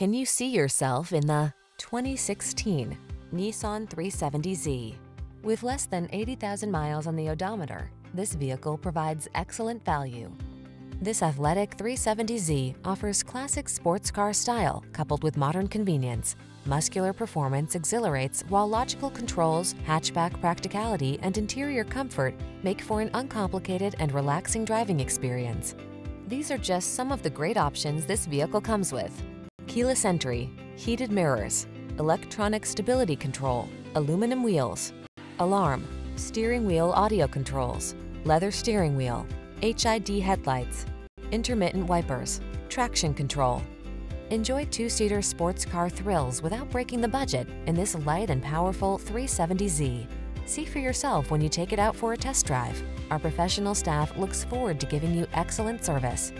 Can you see yourself in the 2016 Nissan 370Z? With less than 80,000 miles on the odometer, this vehicle provides excellent value. This athletic 370Z offers classic sports car style coupled with modern convenience. Muscular performance exhilarates while logical controls, hatchback practicality, and interior comfort make for an uncomplicated and relaxing driving experience. These are just some of the great options this vehicle comes with. Keyless entry, heated mirrors, electronic stability control, aluminum wheels, alarm, steering wheel audio controls, leather steering wheel, HID headlights, intermittent wipers, traction control. Enjoy two-seater sports car thrills without breaking the budget in this light and powerful 370Z. See for yourself when you take it out for a test drive. Our professional staff looks forward to giving you excellent service.